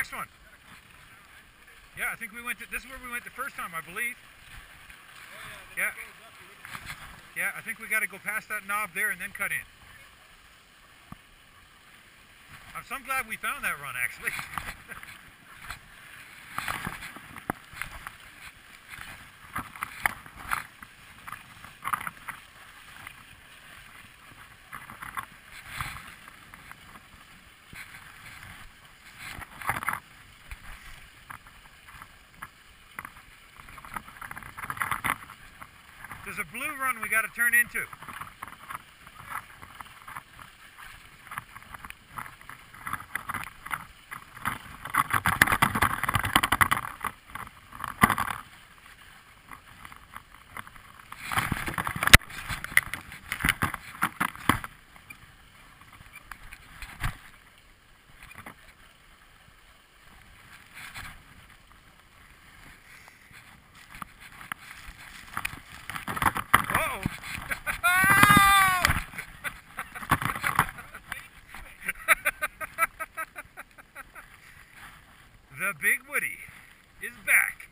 next one? Yeah, I think we went to, this is where we went the first time, I believe. Yeah. Yeah, I think we got to go past that knob there and then cut in. I'm so glad we found that run, actually. There's a blue run we got to turn into. Uh-oh. the Big Woody is back.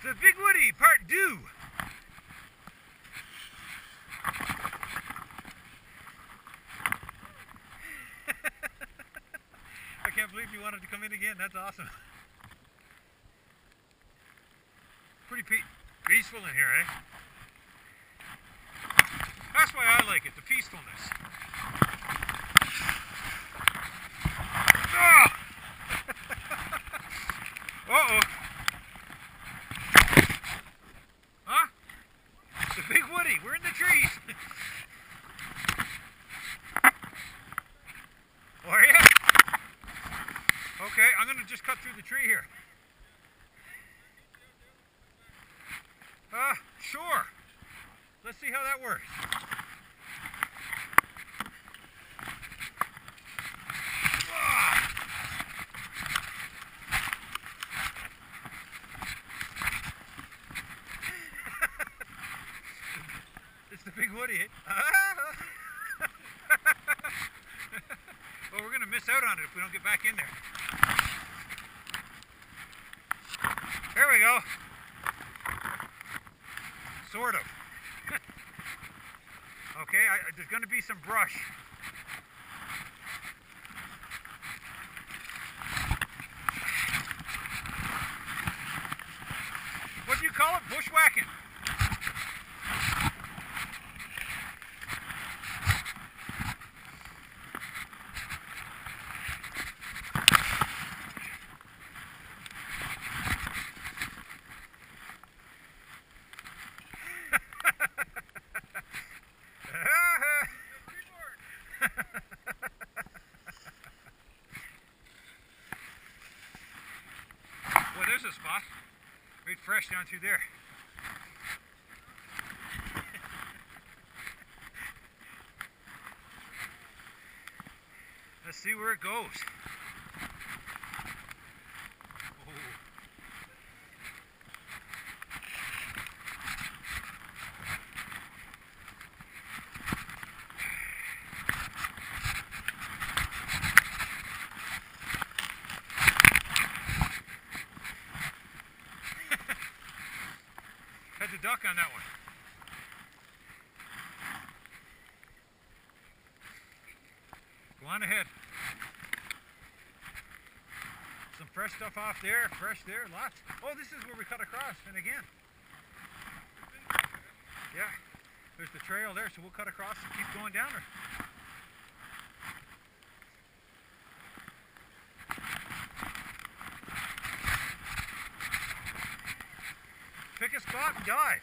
The Big Woody, part two. I can't believe you wanted to come in again. That's awesome. Pretty pe- peaceful in here, eh? That's why I like it, the peacefulness. Ah! Uh-oh. We're in the trees. Are you? Okay, I'm going to just cut through the tree here. Uh, sure. Let's see how that works. Ah! It's the Big Woody. eh? Out on it if we don't get back in there. There we go. Sort of. okay, I, uh, there's going to be some brush. What do you call it? Bushwhacking. Spot. Right fresh down through there. Let's see where it goes. luck on that one. Go on ahead. Some fresh stuff off there, fresh there, lots. Oh, this is where we cut across, and again. Yeah, there's the trail there, so we'll cut across and keep going down there. Spot and dive.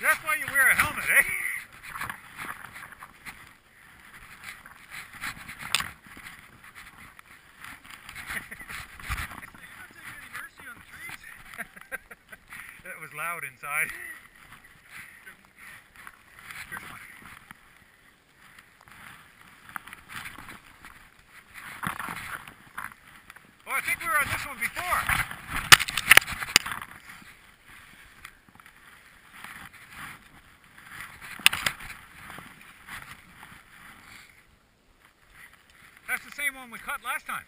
That's why you wear a helmet, eh? That was loud inside. Here's one. Oh, I think we were on this one before. That's the same one we cut last time.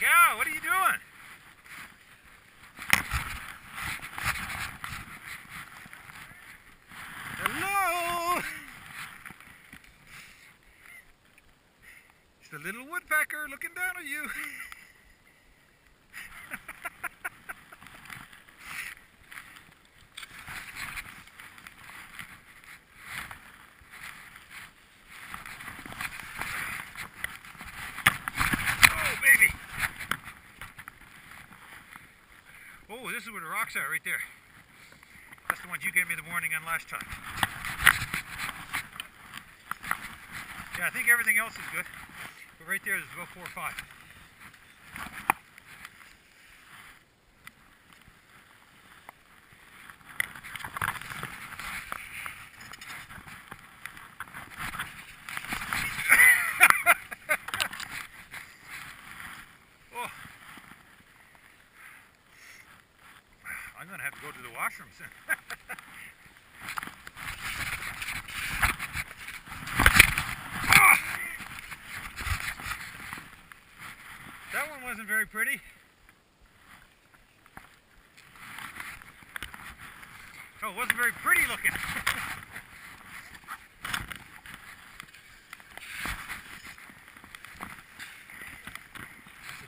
Cow, what are you doing? Hello? It's the little woodpecker looking down at you. Oh, baby. Oh, this is where the rocks are, right there. That's the ones you gave me the warning on last time. Yeah, I think everything else is good. But right there is about four or five. Oh. I'm gonna have to go to the washroom soon. Ah! That one wasn't very pretty. Oh, it wasn't very pretty looking.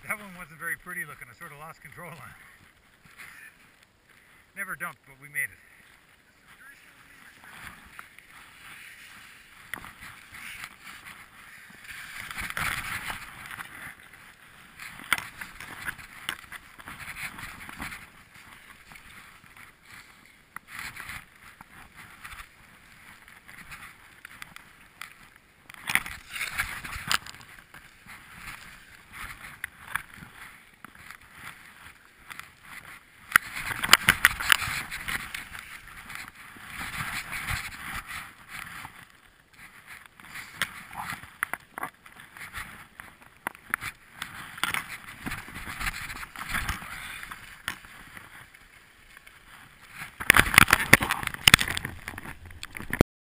that one wasn't very pretty looking. I sort of lost control on it. Never dumped, but we made it.